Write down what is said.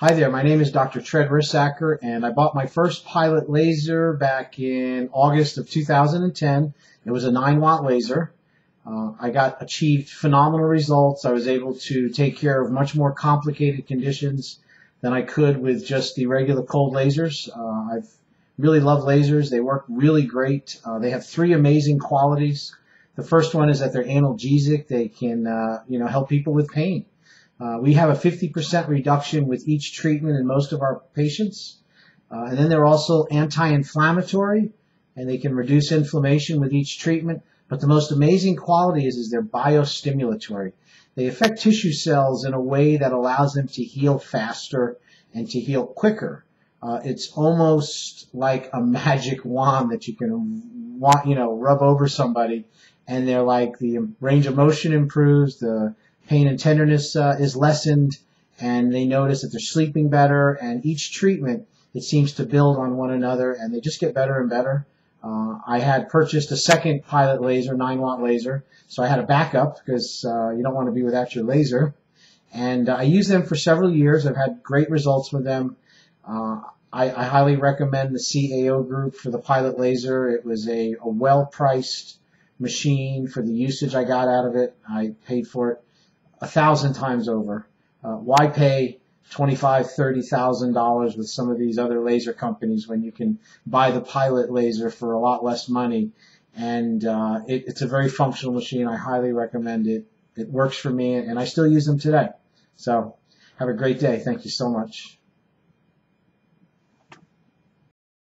Hi there, my name is Dr. Tred Rissacher, and I bought my first pilot laser back in August of 2010. It was a 9 watt laser. Uh, I got achieved phenomenal results. I was able to take care of much more complicated conditions than I could with just the regular cold lasers. Uh, I've really love lasers. They work really great. Uh, they have three amazing qualities. The first one is that they're analgesic. They can, uh, you know, help people with pain. Uh, we have a 50% reduction with each treatment in most of our patients. Uh, and then they're also anti-inflammatory and they can reduce inflammation with each treatment. But the most amazing quality is, is they're biostimulatory. They affect tissue cells in a way that allows them to heal faster and to heal quicker. Uh, it's almost like a magic wand that you can, you know, rub over somebody, and they're like the range of motion improves, the pain and tenderness uh, is lessened, and they notice that they're sleeping better. And each treatment, it seems to build on one another, and they just get better and better. Uh, I had purchased a second pilot laser, 9 watt laser, so I had a backup because uh, you don't want to be without your laser. And uh, I used them for several years. I've had great results with them. Uh, I, I, highly recommend the CAO group for the pilot laser. It was a, a well priced machine for the usage I got out of it. I paid for it a thousand times over. Uh, why pay twenty-five, thirty thousand dollars with some of these other laser companies when you can buy the pilot laser for a lot less money? And uh, it, it's a very functional machine. I highly recommend it. It works for me, and I still use them today. So have a great day. Thank you so much.